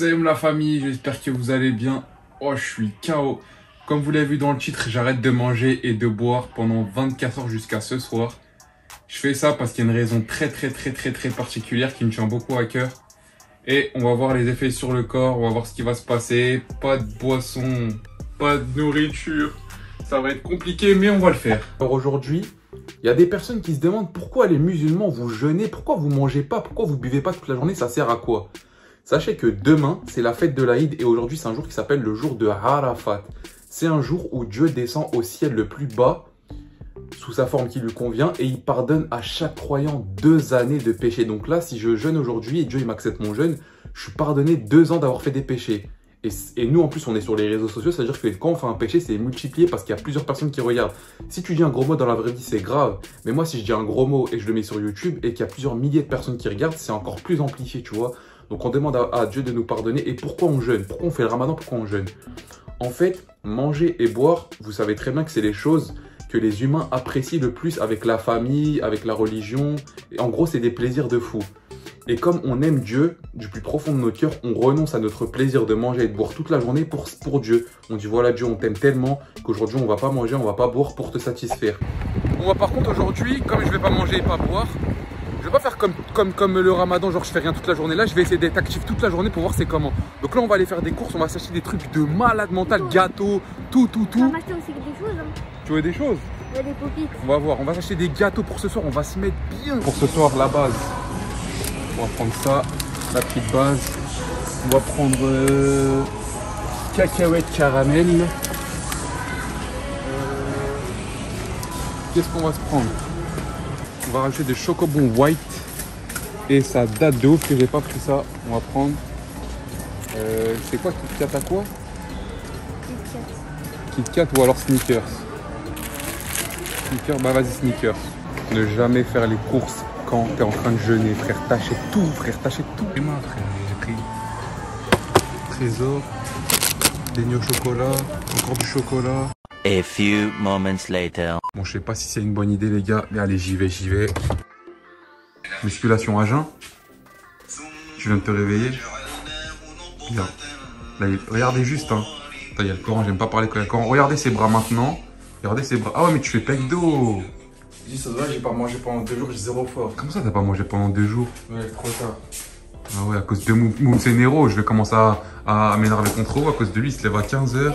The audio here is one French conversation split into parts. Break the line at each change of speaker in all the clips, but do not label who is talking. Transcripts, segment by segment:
Salam la famille, j'espère que vous allez bien. Oh, je suis KO. Comme vous l'avez vu dans le titre, j'arrête de manger et de boire pendant 24 heures jusqu'à ce soir. Je fais ça parce qu'il y a une raison très très très très très particulière qui me tient beaucoup à cœur. Et on va voir les effets sur le corps, on va voir ce qui va se passer. Pas de boisson, pas de nourriture. Ça va être compliqué, mais on va le faire. Alors aujourd'hui, il y a des personnes qui se demandent pourquoi les musulmans vous jeûnez, pourquoi vous mangez pas, pourquoi vous buvez pas toute la journée, ça sert à quoi? Sachez que demain, c'est la fête de l'Aïd et aujourd'hui, c'est un jour qui s'appelle le jour de Arafat. C'est un jour où Dieu descend au ciel le plus bas sous sa forme qui lui convient et il pardonne à chaque croyant deux années de péché. Donc là, si je jeûne aujourd'hui et Dieu m'accepte mon jeûne, je suis pardonné deux ans d'avoir fait des péchés. Et, nous, en plus, on est sur les réseaux sociaux, c'est-à-dire que quand on fait un péché, c'est multiplié parce qu'il y a plusieurs personnes qui regardent. Si tu dis un gros mot dans la vraie vie, c'est grave. Mais moi, si je dis un gros mot et je le mets sur YouTube et qu'il y a plusieurs milliers de personnes qui regardent, c'est encore plus amplifié, tu vois. Donc on demande à, Dieu de nous pardonner. Et pourquoi on jeûne? Pourquoi on fait le ramadan? Pourquoi on jeûne? En fait, manger et boire, vous savez très bien que c'est les choses que les humains apprécient le plus avec la famille, avec la religion. Et en gros, c'est des plaisirs de fou. Et comme on aime Dieu du plus profond de notre cœur, on renonce à notre plaisir de manger et de boire toute la journée pour, pour Dieu. On dit voilà Dieu, on t'aime tellement qu'aujourd'hui on va pas manger, on va pas boire pour te satisfaire. On va par contre aujourd'hui, comme je vais pas manger et pas boire, je vais pas faire comme, comme, comme le ramadan, genre je fais rien toute la journée. Là, je vais essayer d'être actif toute la journée pour voir c'est comment. Donc là, on va aller faire des courses, on va s'acheter des trucs de malade mental, gâteaux, tout, tout, tout.
On va acheter aussi des choses. Hein.
Tu veux des choses?
Ouais, des.
On va voir, on va s'acheter des gâteaux pour ce soir, on va se mettre bien. Pour ce soir, la base. On va prendre ça, la petite base. On va prendre euh, cacahuètes caramel. Euh, qu'est-ce qu'on va se prendre? On va rajouter des chocobons white. Et ça date de ouf que j'ai pas pris ça. On va prendre. Euh, c'est quoi Kit Kat à quoi Kit Kat ou alors Sneakers Sneakers, bah vas-y Sneakers. Ne jamais faire les courses quand t'es en train de jeûner, frère. T'achètes tout, frère. T'achètes tout. Et moi, frère, j'ai pris trésor, des au chocolat, encore du chocolat.
A few moments later.
Bon, je sais pas si c'est une bonne idée, les gars, mais allez, j'y vais, j'y vais. Musculation à jeun. Tu viens de te réveiller. Bien. Là, regardez juste, hein. Il y a le Coran, j'aime pas parler quand il y a le Coran. Regardez ses bras maintenant. Regardez ses bras. Ah ouais, mais tu fais pec d'eau.
Je dis, ça doit, j'ai pas mangé pendant deux jours, j'ai zéro fort.
Comment ça, t'as pas mangé pendant deux jours?
Ouais, trop tard.
Ah ouais, à cause de Moumsenero, je vais commencer à, à m'énerver contre eux. À cause de lui, il se lève à 15h.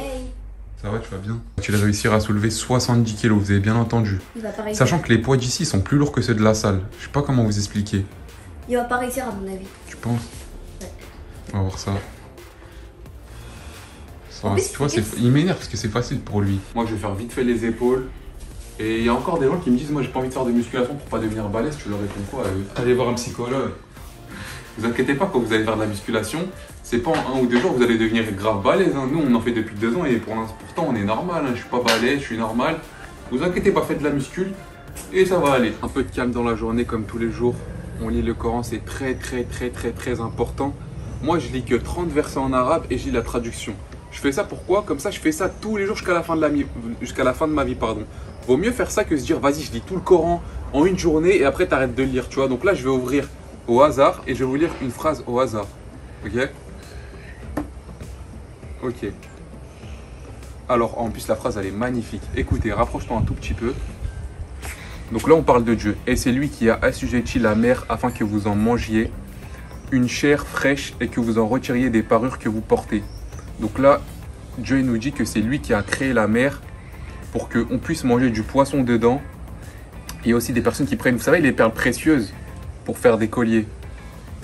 Ça va, tu vas bien Tu vas réussir à soulever 70 kilos, vous avez bien entendu.
Il va pas réussir.
Sachant que les poids d'ici sont plus lourds que ceux de la salle. Je sais pas comment vous expliquer.
Il va pas réussir à mon avis.
Tu penses?
Ouais.
On va voir ça. Ça
En
va,
plus,
tu vois, il m'énerve parce que c'est facile pour lui. Moi, je vais faire vite fait les épaules. Et il y a encore des gens qui me disent, moi, j'ai pas envie de faire de musculation pour pas devenir balèze. Tu leur réponds quoi Allez voir un psychologue. Vous inquiétez pas quand vous allez faire de la musculation, c'est pas en un ou deux jours que vous allez devenir grave balèze. hein. Nous, on en fait depuis deux ans et pour l'instant, pourtant, on est normal. hein. Je suis pas balèze, je suis normal. Vous inquiétez pas, faites de la muscule et ça va aller. Un peu de calme dans la journée comme tous les jours. On lit le Coran, c'est très très très très très important. Moi, je lis que 30 versets en arabe et je lis la traduction. Je fais ça pourquoi? Comme ça, je fais ça tous les jours jusqu'à la fin de la fin de ma vie, pardon. Vaut mieux faire ça que se dire, vas-y, je lis tout le Coran en une journée et après t'arrêtes de lire, tu vois. Donc là, je vais ouvrir au hasard et je vais vous lire une phrase au hasard. Ok? Ok. Alors, en plus, la phrase, elle est magnifique. Écoutez, rapproche-toi un tout petit peu. Donc là, on parle de Dieu. Et c'est lui qui a assujetti la mer afin que vous en mangiez une chair fraîche et que vous en retiriez des parures que vous portez. Donc là, Dieu nous dit que c'est lui qui a créé la mer pour qu'on puisse manger du poisson dedans. Il y a aussi des personnes qui prennent, vous savez, les perles précieuses pour faire des colliers.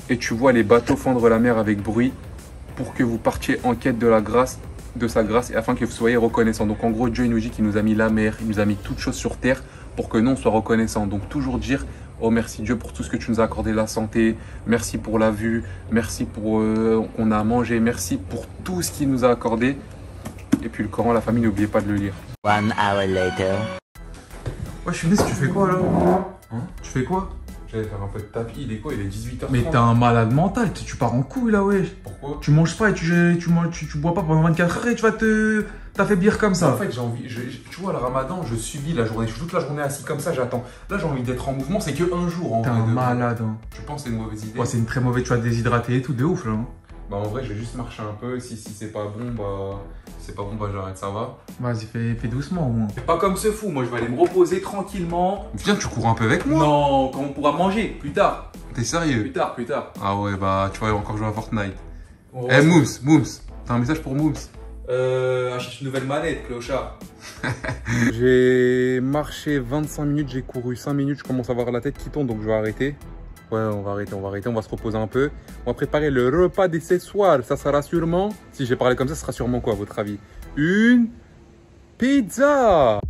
Et tu vois les bateaux fendre la mer avec bruit pour que vous partiez en quête de la grâce, de sa grâce, et afin que vous soyez reconnaissants. Donc en gros, Dieu il nous dit qu'il nous a mis la mer, il nous a mis toutes choses sur terre pour que nous on soit reconnaissants. Donc toujours dire Oh merci Dieu pour tout ce que tu nous as accordé, la santé, merci pour la vue, merci pour euh, qu'on a mangé, merci pour tout ce qu'il nous a accordé. Et puis le Coran, la famille, n'oubliez pas de le lire.
One hour later.
Ouais, je suis tu fais quoi là?
Hein?
Tu fais quoi?
J'allais faire un peu de tapis, il est quoi Il est 18h30.
Mais t'es un malade mental, tu pars en couille là, ouais.
Pourquoi?
Tu manges pas et tu, tu, manges- tu, tu bois pas pendant 24 heures et tu vas te t'affaiblir comme ça.
En fait, j'ai envie. je- je- tu vois, le ramadan, je subis la journée. Je suis toute la journée assis comme ça, j'attends. Là, j'ai envie d'être en mouvement. C'est que un jour en
T'es un malade. Hein.
Tu penses que c'est une mauvaise idée?
Ouais, c'est une très mauvaise, tu vas te déshydrater et tout, de ouf là. hein.
Bah en vrai, je vais juste marcher un peu. Si, si c'est pas bon, bah c'est pas bon, bah j'arrête, ça va.
Vas-y, fais, fais doucement au moins.
Pas comme ce fou, moi je vais aller me reposer tranquillement.
Viens, tu cours un peu avec moi.
Non, quand on pourra manger, plus tard.
T'es sérieux?
Plus tard, plus tard.
Ah ouais, bah tu vas encore jouer à Fortnite. Eh
va-
Mooms, Mooms, t'as un message pour Mooms
Euh, achète une nouvelle manette, clochard.
J'ai marché 25 minutes, j'ai couru 5 minutes, je commence à avoir la tête qui tourne donc je vais arrêter. Ouais, on va arrêter, on va arrêter, on va se reposer un peu. On va préparer le repas de ce soir. Ça sera sûrement, si j'ai parlé comme ça, ça sera sûrement quoi à votre avis? Une pizza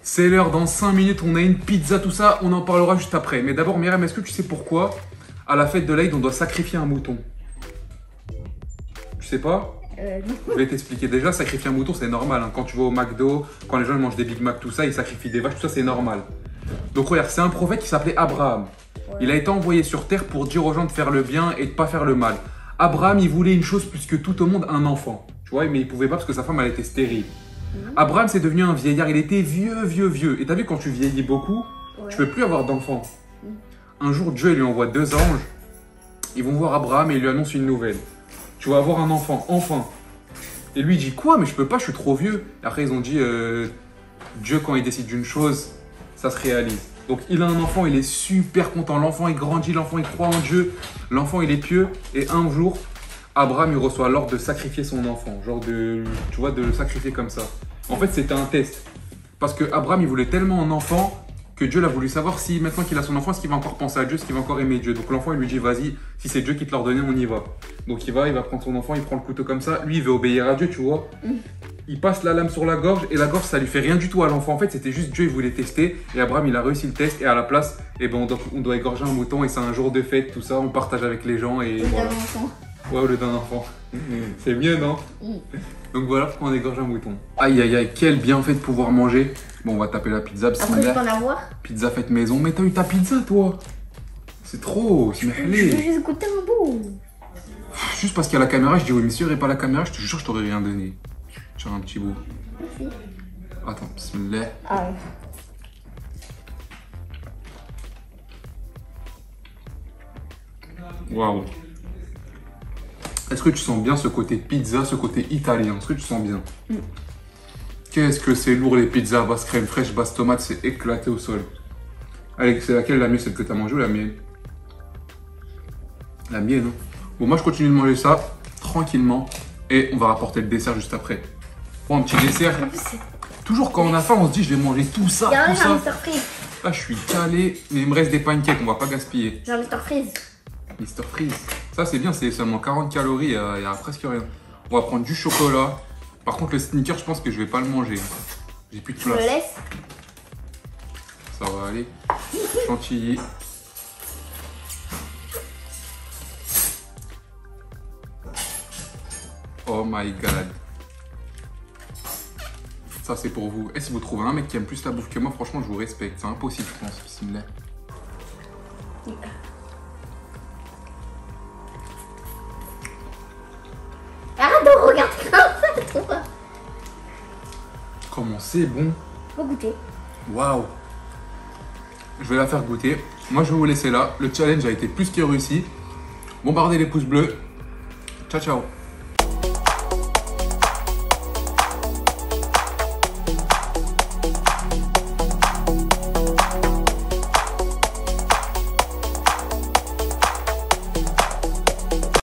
C'est l'heure, dans 5 minutes, on a une pizza, tout ça, on en parlera juste après. Mais d'abord, Myriam, est-ce que tu sais pourquoi, à la fête de l'Aïd, on doit sacrifier un mouton? Tu sais pas?
Euh,
je vais t'expliquer. Déjà, sacrifier un mouton, c'est normal. hein. Quand tu vas au McDo, quand les gens mangent des Big Mac, tout ça, ils sacrifient des vaches, tout ça, c'est normal. Donc, regarde, c'est un prophète qui s'appelait Abraham. Il a été envoyé sur terre pour dire aux gens de faire le bien et de pas faire le mal. Abraham, il voulait une chose plus que tout au monde, un enfant. Tu vois, mais il pouvait pas parce que sa femme, elle était stérile. Abraham, c'est devenu un vieillard. Il était vieux, vieux, vieux. Et t'as vu, quand tu vieillis beaucoup,
Ouais.
tu peux plus avoir d'enfants. Un jour, Dieu lui envoie deux anges. Ils vont voir Abraham et il lui annonce une nouvelle. Tu vas avoir un enfant, enfin. Et lui il dit quoi Mais je peux pas, je suis trop vieux. Et après ils ont dit euh, Dieu quand il décide d'une chose, ça se réalise. Donc il a un enfant, il est super content. L'enfant il grandit, l'enfant il croit en Dieu, l'enfant il est pieux. Et un jour, Abraham il reçoit l'ordre de sacrifier son enfant, genre de, tu vois, de le sacrifier comme ça. En fait c'était un test. Parce que Abraham il voulait tellement un enfant que Dieu l'a voulu savoir si maintenant qu'il a son enfant, est-ce qu'il va encore penser à Dieu, est-ce qu'il va encore aimer Dieu. Donc l'enfant il lui dit vas-y, si c'est Dieu qui te l'a ordonné, on y va. Donc il va, il va prendre son enfant, il prend le couteau comme ça, lui il veut obéir à Dieu, tu vois. Il passe la lame sur la gorge et la gorge ça lui fait rien du tout à l'enfant. En fait c'était juste Dieu il voulait tester et Abraham il a réussi le test et à la place, eh ben, on, doit, on doit égorger un mouton et c'est un jour de fête, tout ça, on partage avec les gens et
Il
voilà. Au lieu d'un enfant. C'est mieux, non
Mm.
Donc voilà pourquoi on égorge un mouton. Aïe aïe aïe, quel bienfait de pouvoir manger. Bon, on va taper la pizza,
Après, je peux en avoir.
Pizza faite maison. Mais t'as eu ta pizza, toi C'est trop, c'est
Je veux juste goûter un bout.
Juste parce qu'il y a la caméra, je dis oui, monsieur, et pas la caméra, je te jure, je t'aurais rien donné. Tiens, un petit bout.
Merci.
Attends, bismillah.
Ah ouais.
Waouh. Est-ce que tu sens bien ce côté pizza, ce côté italien? Est-ce que tu sens bien? Qu'est-ce que c'est lourd les pizzas basse crème fraîche, basse tomate, c'est éclaté au sol. Allez, c'est laquelle la mienne Celle que t'as mangée ou la mienne? La mienne, hein Bon, moi je continue de manger ça tranquillement et on va rapporter le dessert juste après. Bon, un petit dessert.
Plus,
Toujours quand on a faim, on se dit je vais manger tout ça,
Il y a
tout
un
ça.
Mr. Freeze.
Là, je suis calé, mais il me reste des pancakes, on va pas gaspiller.
J'ai un Mr. Freeze.
Mr Freeze. Ça c'est bien, c'est seulement 40 calories, il a, il y a presque rien. On va prendre du chocolat. Par contre le sneaker, je pense que je vais pas le manger. J'ai plus de
Tu me
place.
laisses
Ça va aller. Chantilly. Oh my god. Ça c'est pour vous. Et si vous trouvez un mec qui aime plus la bouffe que moi, franchement je vous respecte. C'est impossible je pense. Bismillah.
Arrête de regarder comme ça, toi.
Comment c'est bon.
Faut goûter.
Waouh Je vais la faire goûter. Moi, je vais vous laisser là. Le challenge a été plus que réussi. Bombardez les pouces bleus. Ciao, ciao